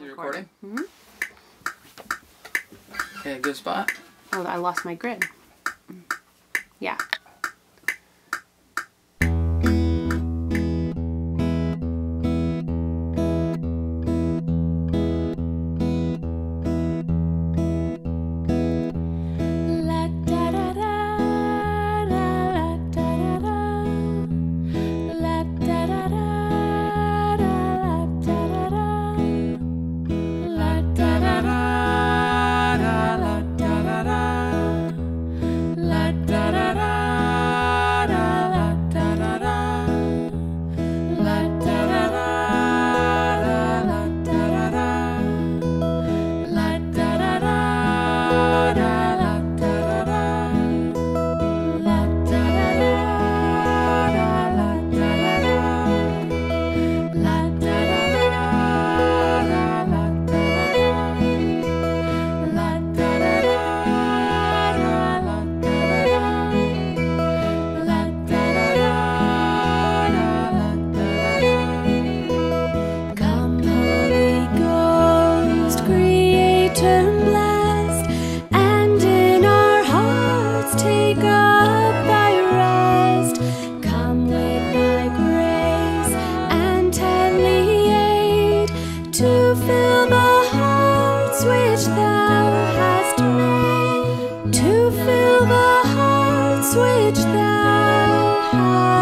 You recording? recording? Mm hmm Okay, good spot. Oh, I lost my grid. Yeah. which thou hast.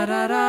da da da